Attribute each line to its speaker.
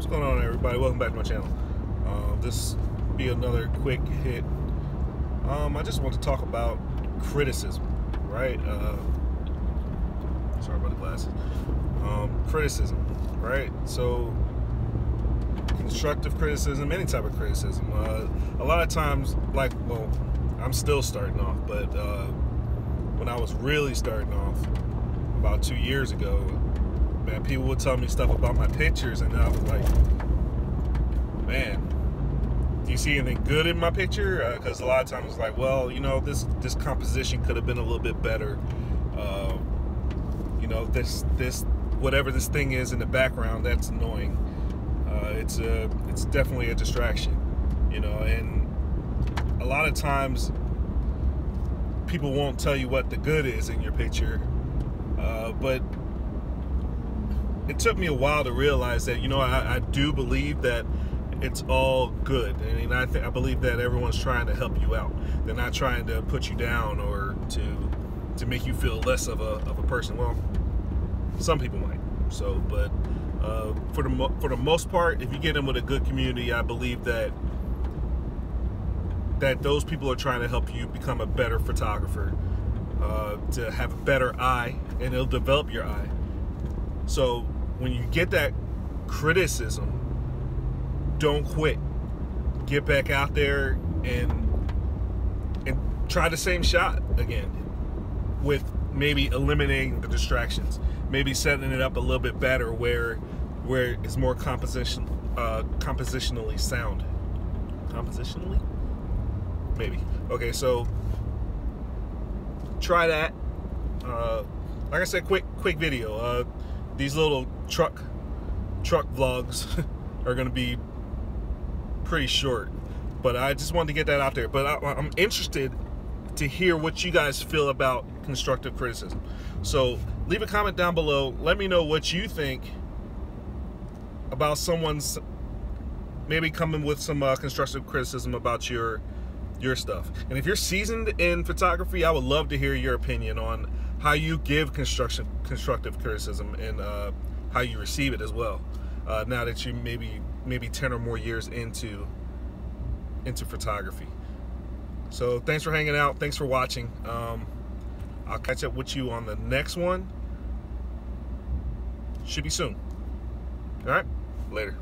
Speaker 1: What's going on, everybody? Welcome back to my channel. Um, this be another quick hit. Um, I just want to talk about criticism, right? Uh, sorry about the glasses. Um, criticism, right? So, constructive criticism, any type of criticism. Uh, a lot of times, like, well, I'm still starting off, but uh, when I was really starting off about two years ago, man, people would tell me stuff about my pictures, and I was like, man, do you see anything good in my picture? Because uh, a lot of times like, well, you know, this this composition could have been a little bit better. Uh, you know, this this whatever this thing is in the background, that's annoying. Uh, it's a it's definitely a distraction, you know, and a lot of times people won't tell you what the good is in your picture, uh, but it took me a while to realize that you know I, I do believe that it's all good. Mean, I, I believe that everyone's trying to help you out. They're not trying to put you down or to to make you feel less of a, of a person. Well, some people might. So, but uh, for the for the most part, if you get in with a good community, I believe that that those people are trying to help you become a better photographer, uh, to have a better eye, and it'll develop your eye. So when you get that criticism, don't quit. Get back out there and and try the same shot again with maybe eliminating the distractions, maybe setting it up a little bit better where where it's more composition uh, compositionally sound. Compositionally? Maybe. Okay, so try that. Uh, like I said, quick quick video. Uh, these little truck truck vlogs are going to be pretty short, but I just wanted to get that out there. But I, I'm interested to hear what you guys feel about constructive criticism. So leave a comment down below. Let me know what you think about someone's maybe coming with some uh, constructive criticism about your your stuff. And if you're seasoned in photography, I would love to hear your opinion on how you give construction constructive criticism and uh, how you receive it as well. Uh, now that you maybe maybe 10 or more years into into photography. So thanks for hanging out. Thanks for watching. Um, I'll catch up with you on the next one. Should be soon. All right, later.